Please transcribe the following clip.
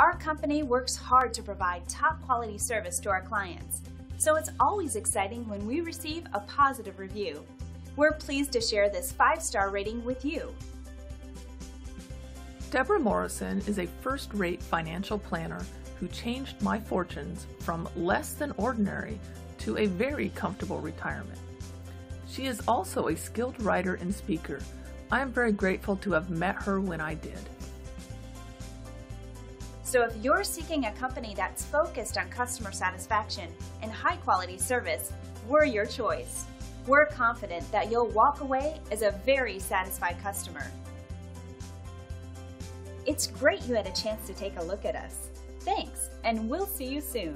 Our company works hard to provide top quality service to our clients, so it's always exciting when we receive a positive review. We're pleased to share this five star rating with you. Debra Morrison is a first rate financial planner who changed my fortunes from less than ordinary to a very comfortable retirement. She is also a skilled writer and speaker. I am very grateful to have met her when I did. So if you're seeking a company that's focused on customer satisfaction and high quality service, we're your choice. We're confident that you'll walk away as a very satisfied customer. It's great you had a chance to take a look at us. Thanks, and we'll see you soon.